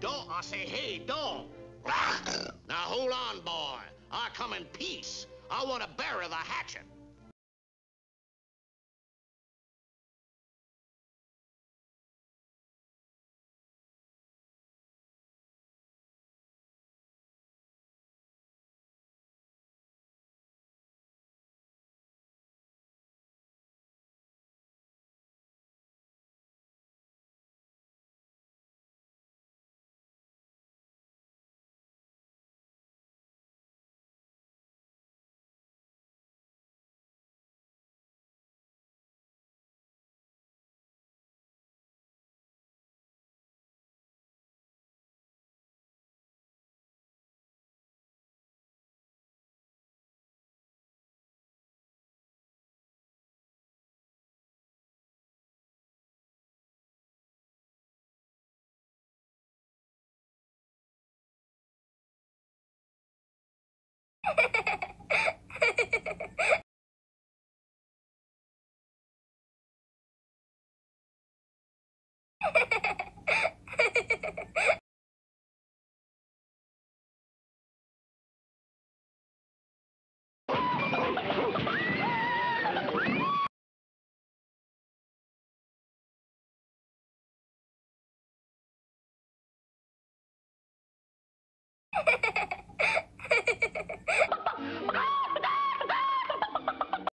Don't, I say, hey, don't. now hold on, boy. I come in peace. I want to bury the hatchet. Oh, my God.